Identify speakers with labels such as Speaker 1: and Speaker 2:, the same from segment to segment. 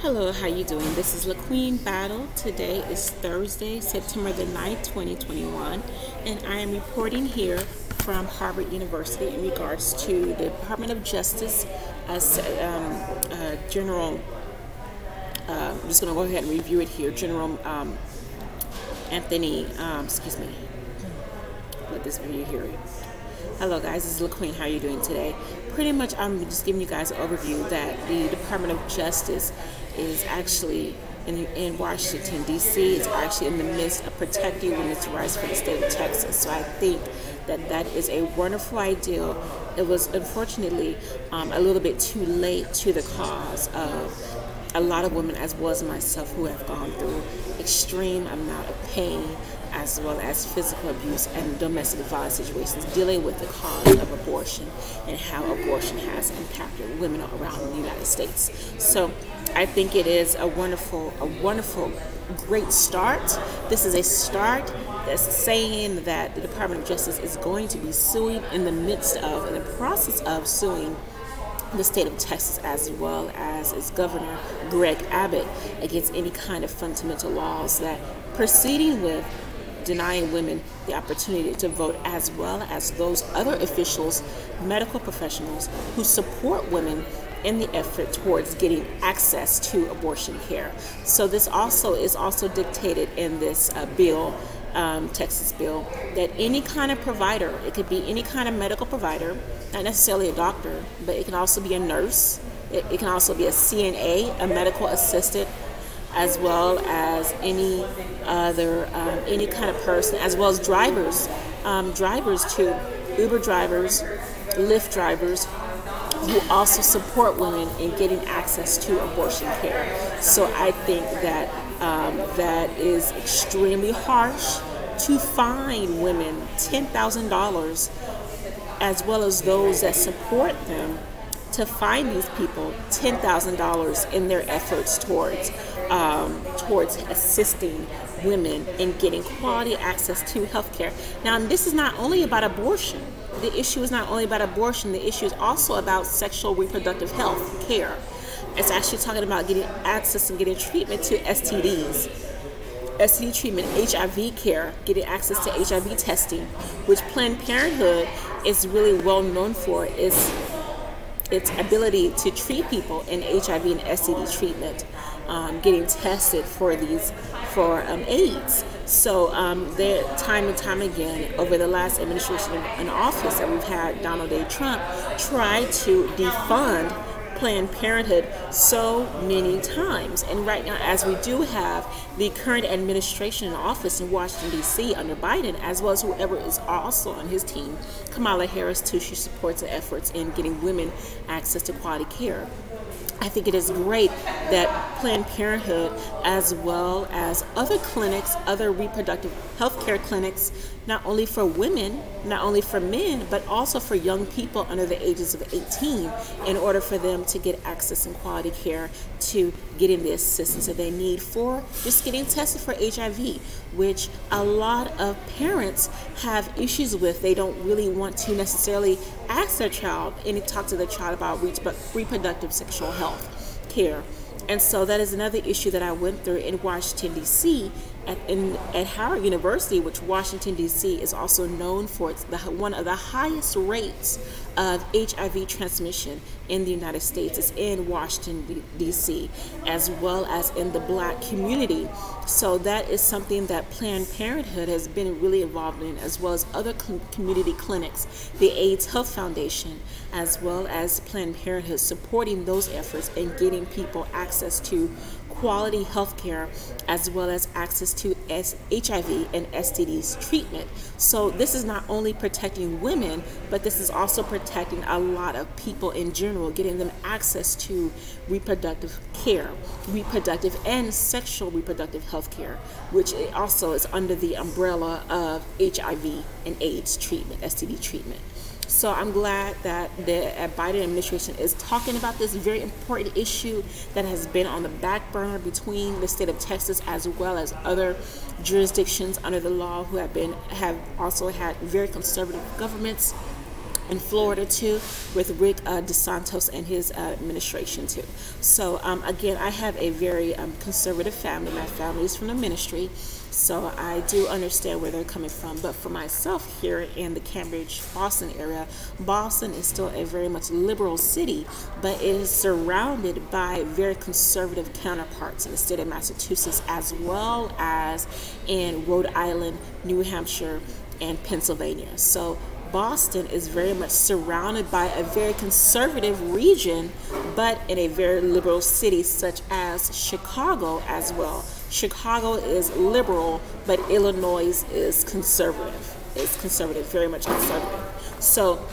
Speaker 1: Hello, how you doing? This is LaQueen Battle. Today is Thursday, September the 9th, 2021, and I am reporting here from Harvard University in regards to the Department of Justice as um, uh, General. Uh, I'm just going to go ahead and review it here. General um, Anthony, um, excuse me. Let this video here. Hello guys, this is LaQueen. How are you doing today? Pretty much I'm just giving you guys an overview that the Department of Justice is actually in, in Washington, D.C. It's actually in the midst of protecting women's rights for the state of Texas. So I think that that is a wonderful idea. It was unfortunately um, a little bit too late to the cause of a lot of women, as well as myself, who have gone through extreme amount of pain as well as physical abuse and domestic violence situations dealing with the cause of abortion and how abortion has impacted women around the United States. So I think it is a wonderful, a wonderful, great start. This is a start that's saying that the Department of Justice is going to be suing in the midst of, in the process of suing the state of Texas as well as its governor Greg Abbott against any kind of fundamental laws that proceeding with denying women the opportunity to vote, as well as those other officials, medical professionals who support women in the effort towards getting access to abortion care. So this also is also dictated in this uh, bill, um, Texas bill, that any kind of provider, it could be any kind of medical provider, not necessarily a doctor, but it can also be a nurse, it, it can also be a CNA, a medical assistant, as well as any other um, any kind of person, as well as drivers, um, drivers too, Uber drivers, Lyft drivers, who also support women in getting access to abortion care. So I think that um, that is extremely harsh to fine women ten thousand dollars, as well as those that support them to find these people $10,000 in their efforts towards um, towards assisting women in getting quality access to health care. Now, this is not only about abortion. The issue is not only about abortion, the issue is also about sexual reproductive health care. It's actually talking about getting access and getting treatment to STDs. STD treatment, HIV care, getting access to HIV testing, which Planned Parenthood is really well known for, is its ability to treat people in HIV and STD treatment, um, getting tested for these for um, AIDS. So um, there, time and time again, over the last administration in office that we've had, Donald J. Trump tried to defund Planned Parenthood so many times. And right now, as we do have the current administration in office in Washington, D.C. under Biden, as well as whoever is also on his team, Kamala Harris, too, she supports the efforts in getting women access to quality care. I think it is great that Planned Parenthood, as well as other clinics, other reproductive health care clinics, not only for women, not only for men, but also for young people under the ages of 18, in order for them to get access and quality care to getting the assistance that they need for just getting tested for HIV, which a lot of parents have issues with. They don't really want to necessarily ask their child and talk to their child about reproductive sexual health care. And so that is another issue that I went through in Washington, D.C at, in, at Howard University, which Washington, D.C. is also known for, it's the, one of the highest rates of HIV transmission in the United States. It's in Washington, D.C., as well as in the black community. So that is something that Planned Parenthood has been really involved in, as well as other community clinics, the AIDS Health Foundation, as well as Planned Parenthood supporting those efforts and getting people access to quality health care as well as access to HIV and STDs treatment. So this is not only protecting women, but this is also protecting a lot of people in general, getting them access to reproductive care, reproductive and sexual reproductive health care, which also is under the umbrella of HIV and AIDS treatment, STD treatment. So I'm glad that the uh, Biden administration is talking about this very important issue that has been on the back burner between the state of Texas as well as other jurisdictions under the law who have been have also had very conservative governments in Florida too, with Rick uh, DeSantis and his uh, administration too. So um, again, I have a very um, conservative family. My family is from the ministry, so I do understand where they're coming from. But for myself here in the Cambridge, Boston area, Boston is still a very much liberal city, but it is surrounded by very conservative counterparts in the state of Massachusetts as well as in Rhode Island, New Hampshire, and Pennsylvania. So Boston is very much surrounded by a very conservative region, but in a very liberal city such as Chicago as well. Chicago is liberal, but Illinois is conservative. Is conservative, very much conservative. So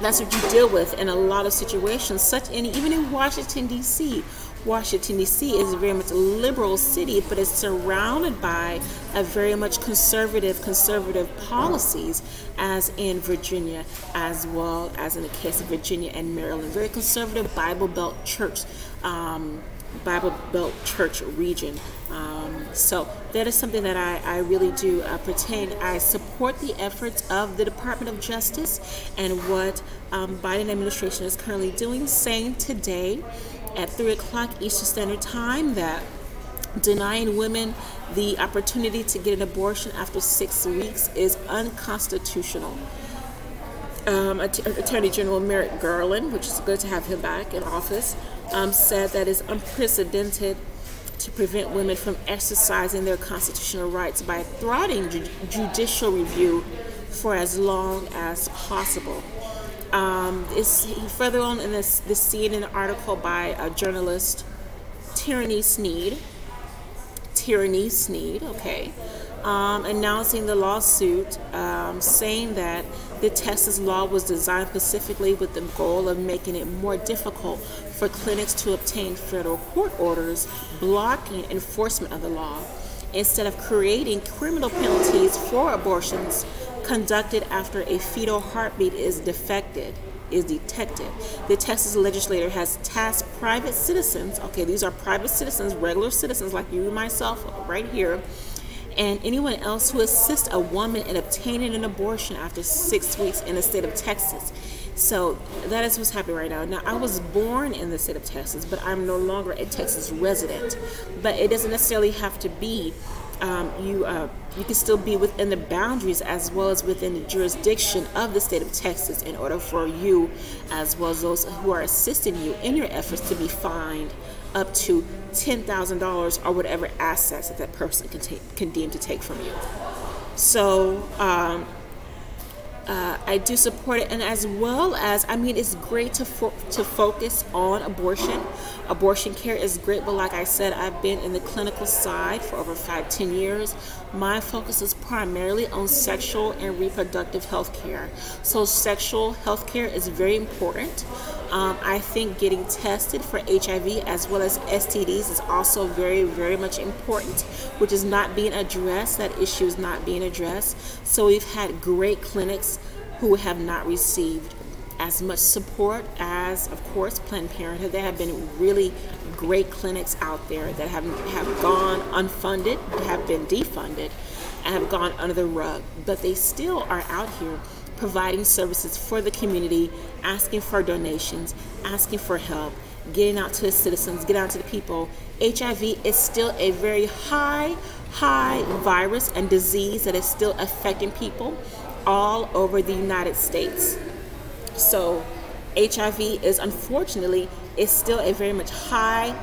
Speaker 1: that's what you deal with in a lot of situations, such in even in Washington D.C. Washington, D.C. is a very much a liberal city, but it's surrounded by a very much conservative, conservative policies, as in Virginia, as well as in the case of Virginia and Maryland. Very conservative Bible Belt church. Um, Bible Belt Church region. Um, so that is something that I, I really do uh, pertain. I support the efforts of the Department of Justice and what um, Biden administration is currently doing, saying today at 3 o'clock Eastern Standard Time that denying women the opportunity to get an abortion after six weeks is unconstitutional. Um, Attorney General Merrick Garland, which is good to have him back in office, um, said that it's unprecedented to prevent women from exercising their constitutional rights by thwarting ju judicial review for as long as possible. Um, further on in this, this an article by a journalist, Tierney Sneed. Tierney Sneed, okay, um, announcing the lawsuit, um, saying that the Texas law was designed specifically with the goal of making it more difficult for clinics to obtain federal court orders blocking enforcement of the law instead of creating criminal penalties for abortions conducted after a fetal heartbeat is defected is detected. The Texas legislature has tasked private citizens, okay, these are private citizens, regular citizens like you and myself right here, and anyone else who assists a woman in obtaining an abortion after six weeks in the state of Texas. So that is what's happening right now. Now, I was born in the state of Texas, but I'm no longer a Texas resident. But it doesn't necessarily have to be um, you uh, you can still be within the boundaries as well as within the jurisdiction of the state of Texas in order for you as well as those who are assisting you in your efforts to be fined up to $10,000 or whatever assets that that person can, take, can deem to take from you. So um, uh, I do support it, and as well as I mean, it's great to fo to focus on abortion. Abortion care is great, but like I said, I've been in the clinical side for over five, ten years. My focus is primarily on sexual and reproductive health care. So, sexual health care is very important. Um, I think getting tested for HIV as well as STDs is also very, very much important, which is not being addressed. That issue is not being addressed. So, we've had great clinics who have not received as much support as, of course, Planned Parenthood. There have been really great clinics out there that have, have gone unfunded, have been defunded, and have gone under the rug. But they still are out here providing services for the community, asking for donations, asking for help, getting out to the citizens, getting out to the people. HIV is still a very high, high virus and disease that is still affecting people all over the United States. So HIV is unfortunately is still a very much high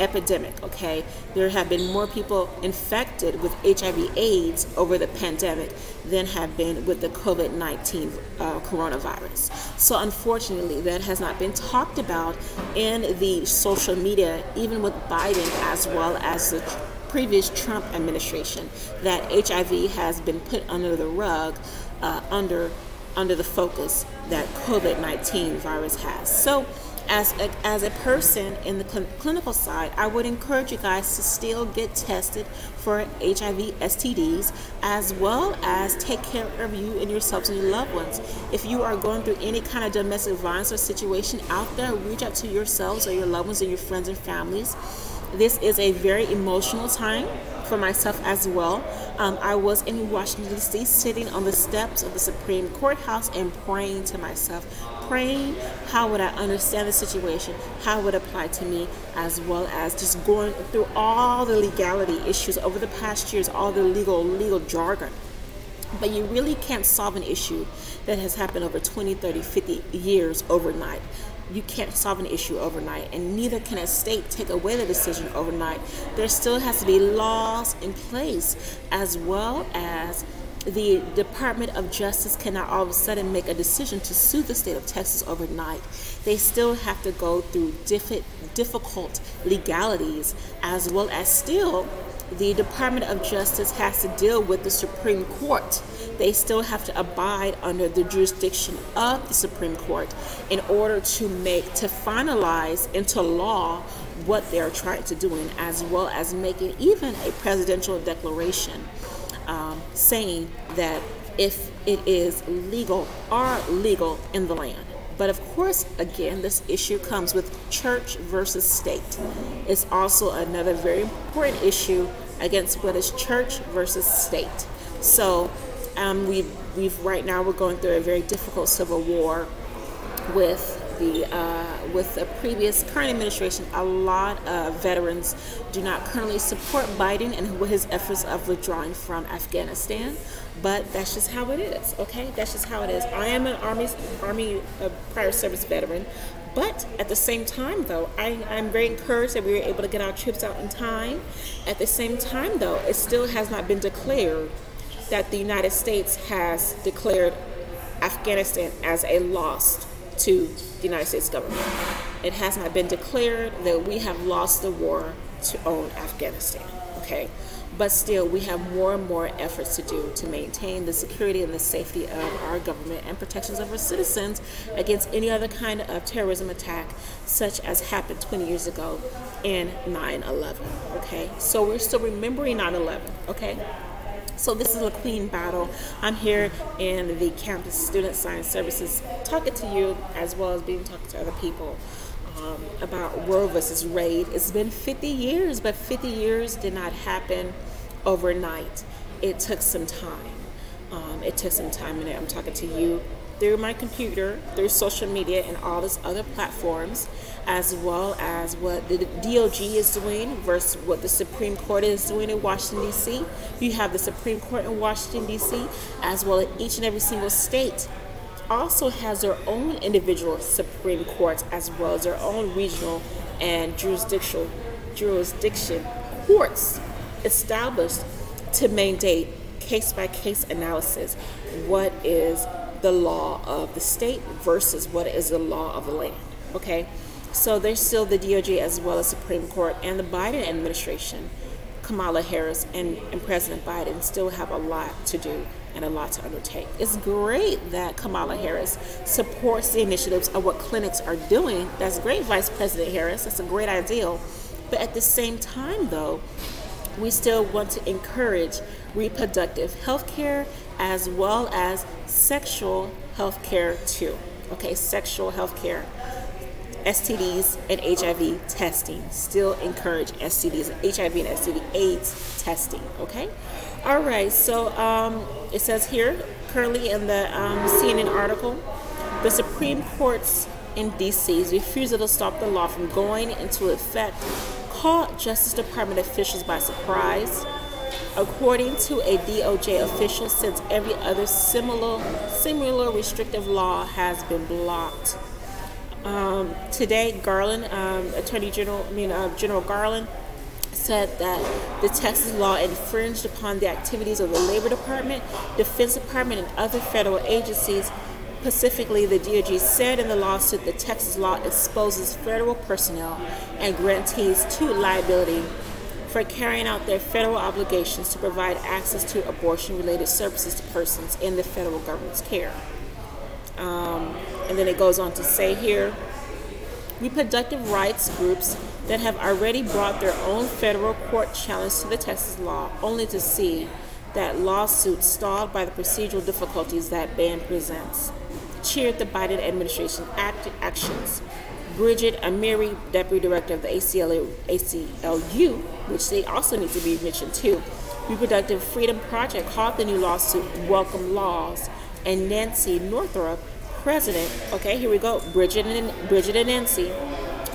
Speaker 1: epidemic, okay? There have been more people infected with HIV AIDS over the pandemic than have been with the COVID 19 uh, coronavirus. So, unfortunately, that has not been talked about in the social media, even with Biden as well as the previous Trump administration, that HIV has been put under the rug uh, under under the focus that COVID-19 virus has. So as a, as a person in the cl clinical side, I would encourage you guys to still get tested for HIV STDs as well as take care of you and yourselves and your loved ones. If you are going through any kind of domestic violence or situation out there, reach out to yourselves or your loved ones and your friends and families. This is a very emotional time for myself as well. Um, I was in Washington, D.C., sitting on the steps of the Supreme Courthouse and praying to myself, praying how would I understand the situation, how would it apply to me, as well as just going through all the legality issues over the past years, all the legal legal jargon. But you really can't solve an issue that has happened over 20, 30, 50 years overnight you can't solve an issue overnight, and neither can a state take away the decision overnight. There still has to be laws in place, as well as the Department of Justice cannot all of a sudden make a decision to sue the state of Texas overnight. They still have to go through difficult legalities, as well as still the Department of Justice has to deal with the Supreme Court. They still have to abide under the jurisdiction of the Supreme Court in order to make, to finalize into law what they're trying to do, and as well as making even a presidential declaration um, saying that if it is legal or legal in the land. But of course, again, this issue comes with church versus state. It's also another very important issue against what is church versus state. So um, we we've right now we're going through a very difficult civil war with the uh, with the previous current administration, a lot of veterans do not currently support Biden and his efforts of withdrawing from Afghanistan. But that's just how it is. Okay, that's just how it is. I am an Army Army uh, prior service veteran. But at the same time, though, I, I'm very encouraged that we were able to get our troops out in time. At the same time, though, it still has not been declared that the United States has declared Afghanistan as a lost to the United States government. It has not been declared that we have lost the war to own Afghanistan. Okay, but still, we have more and more efforts to do to maintain the security and the safety of our government and protections of our citizens against any other kind of terrorism attack, such as happened 20 years ago in 9 11. Okay, so we're still remembering 9 11. Okay. So this is LaQueen Battle. I'm here in the campus student science services talking to you as well as being talking to other people um, about Roe versus Wade. It's been 50 years, but 50 years did not happen overnight. It took some time. Um, it took some time, and I'm talking to you through my computer, through social media, and all these other platforms, as well as what the DOJ is doing versus what the Supreme Court is doing in Washington, D.C. You have the Supreme Court in Washington, D.C., as well as each and every single state also has their own individual Supreme Courts, as well as their own regional and jurisdictional jurisdiction courts established to mandate case by case analysis. What is the law of the state versus what is the law of the land. Okay, so there's still the DOJ as well as Supreme Court and the Biden administration, Kamala Harris and, and President Biden still have a lot to do and a lot to undertake. It's great that Kamala Harris supports the initiatives of what clinics are doing. That's great, Vice President Harris. That's a great ideal. But at the same time, though, we still want to encourage reproductive health care as well as sexual health care too. Okay, sexual health care. STDs and HIV testing. Still encourage STDs, HIV and STD AIDS testing. Okay. All right. So um, it says here currently in the um, CNN article, the Supreme Court's in DC's refusal to stop the law from going into effect caught Justice Department officials by surprise According to a DOJ official, since every other similar similar restrictive law has been blocked. Um, today, Garland, um, Attorney General, I mean uh, General Garland, said that the Texas law infringed upon the activities of the Labor Department, Defense Department, and other federal agencies. Specifically, the DOJ said in the lawsuit that Texas law exposes federal personnel and grantees to liability for carrying out their federal obligations to provide access to abortion related services to persons in the federal government's care. Um, and then it goes on to say here reproductive rights groups that have already brought their own federal court challenge to the Texas law, only to see that lawsuit stalled by the procedural difficulties that ban presents, cheered the Biden administration actions Brigitte Amiri, Deputy Director of the ACLU, ACLU, which they also need to be mentioned too. Reproductive Freedom Project called the new lawsuit Welcome Laws, and Nancy Northup, President. Okay, here we go. Bridget and Bridget and Nancy,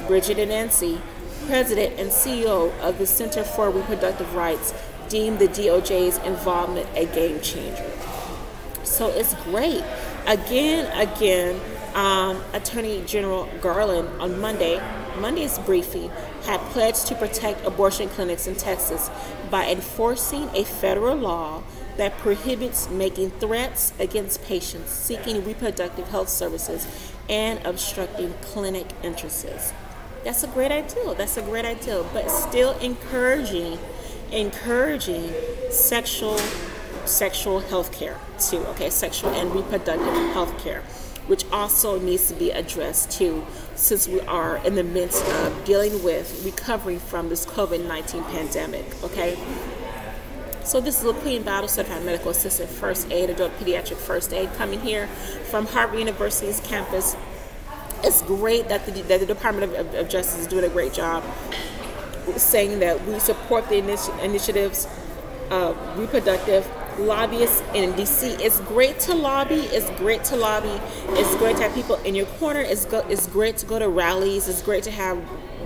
Speaker 1: Bridget and Nancy, President and CEO of the Center for Reproductive Rights, deemed the DOJ's involvement a game changer. So it's great. Again, again, um, Attorney General Garland on Monday, Monday's briefing, had pledged to protect abortion clinics in Texas by enforcing a federal law that prohibits making threats against patients seeking reproductive health services and obstructing clinic entrances. That's a great idea. That's a great idea, but still encouraging encouraging sexual sexual health care too, okay? Sexual and reproductive health care which also needs to be addressed too, since we are in the midst of dealing with recovering from this COVID 19 pandemic. Okay, so this is LaQueen Battle, certified medical assistant, first aid, adult pediatric first aid, coming here from Harvard University's campus. It's great that the, that the Department of, of Justice is doing a great job saying that we support the initi- initiatives of reproductive lobbyists in DC. It's great to lobby. It's great to lobby. It's great to have people in your corner. It's go, It's great to go to rallies. It's great to have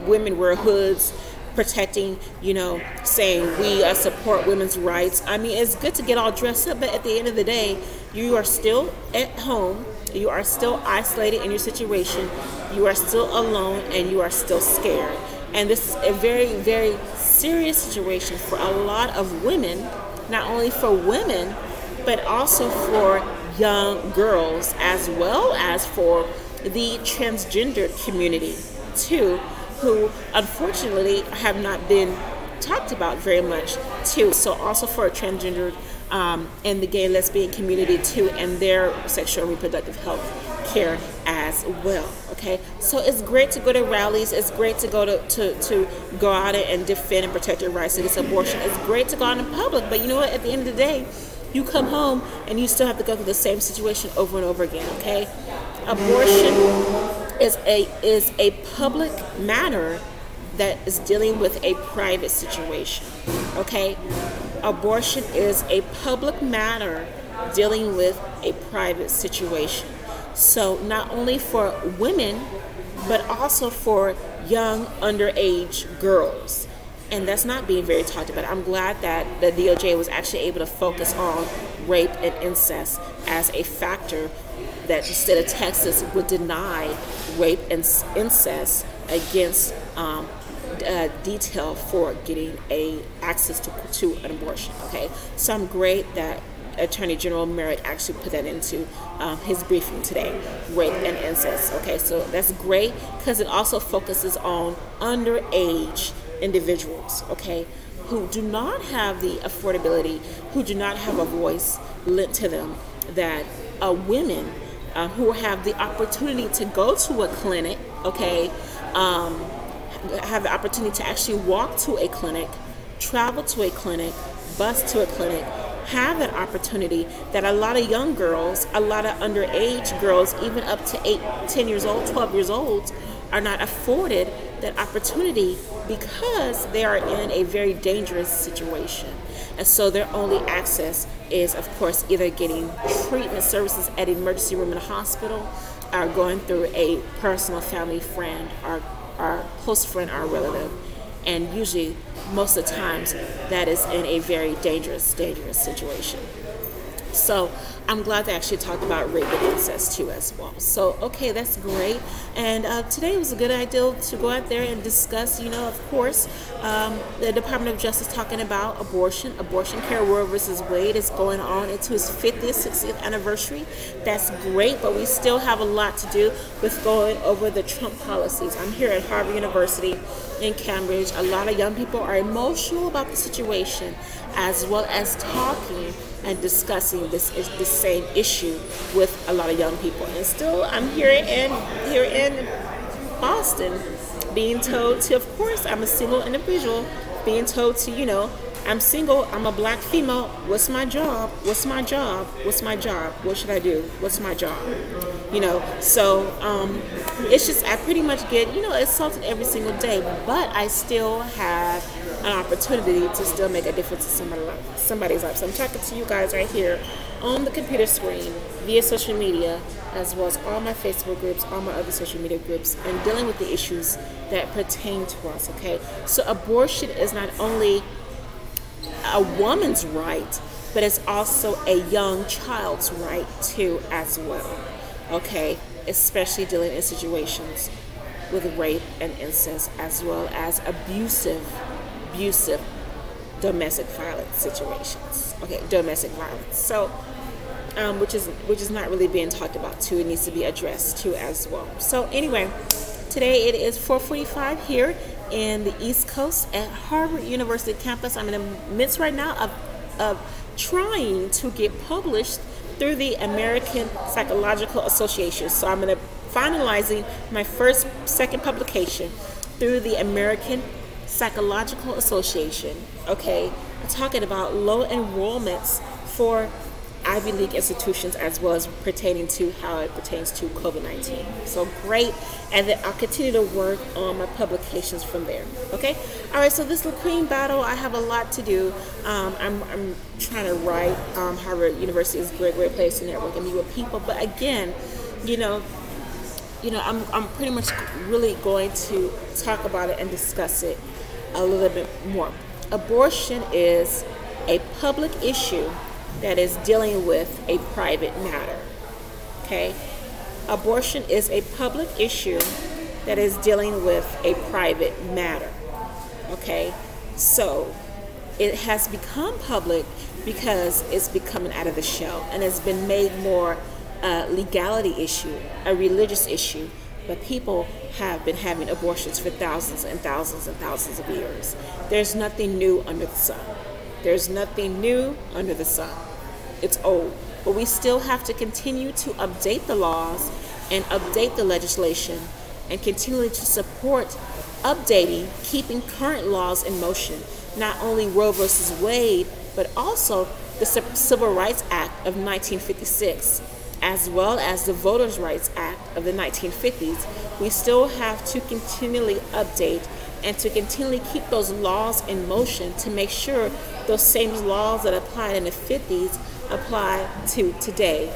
Speaker 1: women wear hoods protecting, you know, saying we uh, support women's rights. I mean, it's good to get all dressed up, but at the end of the day, you are still at home. You are still isolated in your situation. You are still alone and you are still scared. And this is a very, very serious situation for a lot of women not only for women, but also for young girls as well as for the transgender community too, who unfortunately have not been talked about very much too. So also for transgender um, and the gay lesbian community too, and their sexual and reproductive health care as well. Okay, so it's great to go to rallies. It's great to go to, to, to go out and defend and protect your rights against abortion. It's great to go out in public, but you know what? At the end of the day, you come home and you still have to go through the same situation over and over again. Okay, abortion is a is a public matter that is dealing with a private situation. Okay, abortion is a public matter dealing with a private situation. So, not only for women, but also for young underage girls. And that's not being very talked about. I'm glad that the DOJ was actually able to focus on rape and incest as a factor that the state of Texas would deny rape and incest against um, uh, detail for getting a access to, to an abortion. Okay, so I'm great that Attorney General Merrick actually put that into um, his briefing today rape and incest. Okay, so that's great because it also focuses on underage individuals, okay, who do not have the affordability, who do not have a voice lent to them, that uh, women uh, who have the opportunity to go to a clinic, okay, um, have the opportunity to actually walk to a clinic, travel to a clinic, bus to a clinic, have that opportunity that a lot of young girls, a lot of underage girls, even up to 8, 10 years old, 12 years old, are not afforded that opportunity because they are in a very dangerous situation. And so their only access is, of course, either getting treatment services at emergency room in a hospital or going through a personal family friend or, or close friend or relative and usually most of the times that is in a very dangerous dangerous situation so I'm glad they actually talked about rape and incest too as well. So okay, that's great. And uh, today was a good idea to go out there and discuss. You know, of course, um, the Department of Justice talking about abortion, abortion care. Roe versus Wade is going on into its 50th, 60th anniversary. That's great, but we still have a lot to do with going over the Trump policies. I'm here at Harvard University in Cambridge. A lot of young people are emotional about the situation, as well as talking and discussing this is the same issue with a lot of young people. And still, I'm here in here in Boston, being told to, of course, I'm a single individual, being told to, you know, I'm single, I'm a black female. What's my job? What's my job? What's my job? What should I do? What's my job? You know, so um, it's just, I pretty much get, you know, assaulted every single day, but I still have an opportunity to still make a difference in somebody's life. Somebody's life. So I'm talking to you guys right here on the computer screen via social media, as well as all my Facebook groups, all my other social media groups, and dealing with the issues that pertain to us. Okay, so abortion is not only a woman's right, but it's also a young child's right too, as well. Okay, especially dealing in situations with rape and incest, as well as abusive, abusive domestic violence situations. Okay, domestic violence. So, um, which is which is not really being talked about too. It needs to be addressed too as well. So anyway, today it is 4:45 here in the East Coast at Harvard University campus. I'm in the midst right now of, of trying to get published through the American Psychological Association. So I'm going to finalizing my first second publication through the American Psychological Association. Okay, talking about low enrollments for Ivy League institutions as well as pertaining to how it pertains to COVID 19. So great. And then I'll continue to work on my publications from there. Okay? All right, so this LaQueen Battle, I have a lot to do. Um, I'm, I'm trying to write. Um, Harvard University is a great, great place to network and meet with people. But again, you know, you know, I'm, I'm pretty much really going to talk about it and discuss it a little bit more. Abortion is a public issue that is dealing with a private matter. Okay? Abortion is a public issue that is dealing with a private matter. Okay? So, it has become public because it's becoming out of the shell and it's been made more a legality issue, a religious issue, but people have been having abortions for thousands and thousands and thousands of years. There's nothing new under the sun. There's nothing new under the sun. It's old. But we still have to continue to update the laws and update the legislation and continue to support updating, keeping current laws in motion. Not only Roe versus Wade, but also the Civil Rights Act of 1956, as well as the Voters' Rights Act of the 1950s. We still have to continually update and to continually keep those laws in motion to make sure those same laws that applied in the 50s apply to today.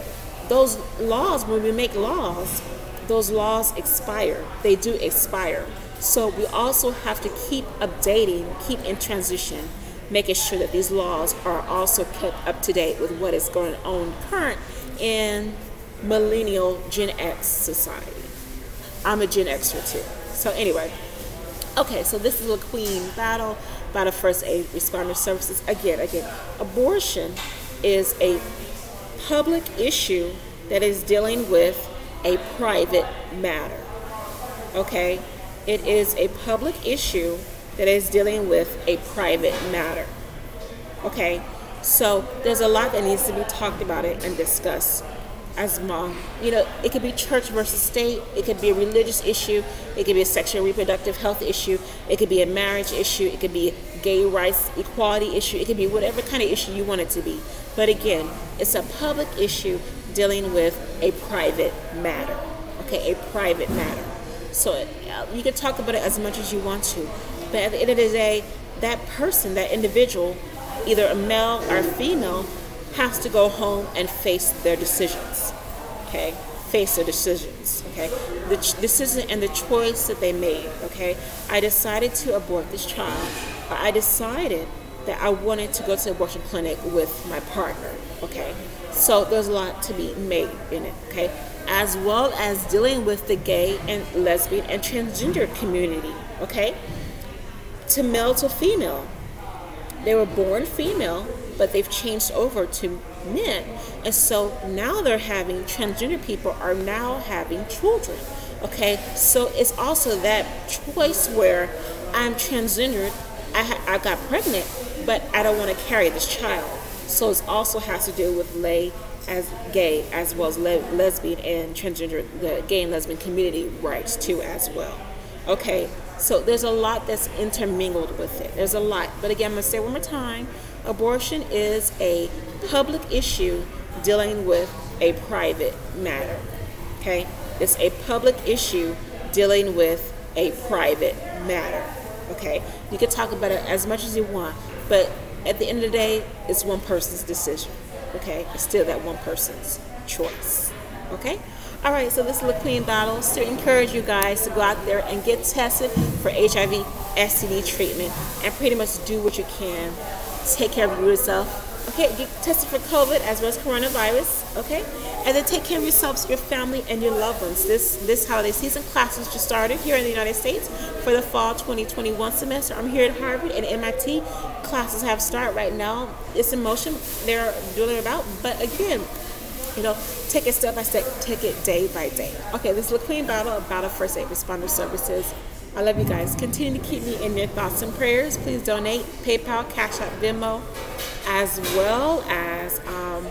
Speaker 1: Those laws, when we make laws, those laws expire. They do expire. So we also have to keep updating, keep in transition, making sure that these laws are also kept up to date with what is going on current in millennial Gen X society. I'm a Gen Xer too. So anyway, okay, so this is LaQueen Battle, by the first aid responder services. Again, again, abortion is a public issue that is dealing with a private matter. Okay? It is a public issue that is dealing with a private matter. Okay? So there's a lot that needs to be talked about it and discussed as mom. You know, it could be church versus state, it could be a religious issue, it could be a sexual reproductive health issue, it could be a marriage issue, it could be gay rights equality issue, it could be whatever kind of issue you want it to be. But again, it's a public issue dealing with a private matter. Okay, a private matter. So uh, you can talk about it as much as you want to, but at the end of the day, that person, that individual, either a male or a female, has to go home and face their decisions. Okay, face their decisions. Okay, the decision and the choice that they made. Okay, I decided to abort this child. But I decided that I wanted to go to the abortion clinic with my partner. Okay, so there's a lot to be made in it. Okay, as well as dealing with the gay and lesbian and transgender community. Okay, to male to female. They were born female, but they've changed over to men, and so now they're having transgender people are now having children. Okay, so it's also that choice where I'm transgendered, I, I got pregnant, but I don't want to carry this child. So it also has to do with lay as gay as well as le- lesbian and transgender, the gay and lesbian community rights too as well. Okay, so there's a lot that's intermingled with it. There's a lot. But again, I'm going to say one more time abortion is a public issue dealing with a private matter. Okay? It's a public issue dealing with a private matter. Okay? You can talk about it as much as you want, but at the end of the day, it's one person's decision. Okay? It's still that one person's choice. Okay? All right, so this is LaQueen Battles to encourage you guys to go out there and get tested for HIV STD treatment and pretty much do what you can. Take care of yourself. Okay, get tested for COVID as well as coronavirus. Okay, and then take care of yourselves, your family, and your loved ones. This this holiday season classes just started here in the United States for the fall 2021 semester. I'm here at Harvard and MIT. Classes have started right now. It's in motion. They're doing about, but again you know, take it step by step, take it day by day. Okay, this is LaQueen Battle about First Aid Responder Services. I love you guys. Continue to keep me in your thoughts and prayers. Please donate PayPal, Cash App, Venmo, as well as um,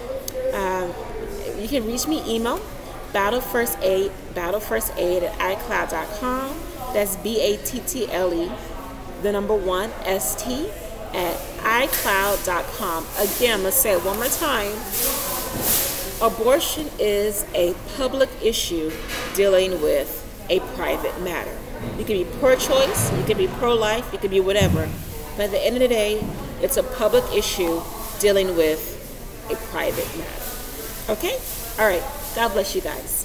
Speaker 1: uh, you can reach me email battle first aid battle first aid at icloud.com. That's B A T T L E, the number one S T at icloud.com. Again, let's say it one more time. Abortion is a public issue dealing with a private matter. You can be pro choice, you can be pro life, you can be whatever. But at the end of the day, it's a public issue dealing with a private matter. Okay? All right. God bless you guys.